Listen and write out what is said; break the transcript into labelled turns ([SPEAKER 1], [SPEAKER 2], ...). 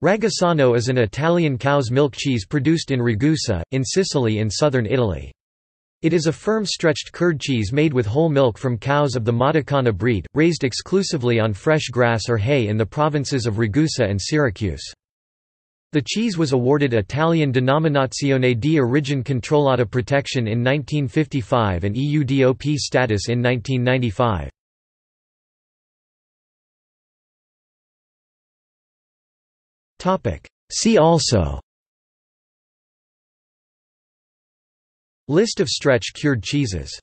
[SPEAKER 1] Ragusano is an Italian cow's milk cheese produced in Ragusa, in Sicily in southern Italy. It is a firm stretched curd cheese made with whole milk from cows of the Modicana breed, raised exclusively on fresh grass or hay in the provinces of Ragusa and Syracuse. The cheese was awarded Italian Denominazione di Origine Controllata protection in 1955 and EU DOP status in 1995. See also. List of stretched curd cheeses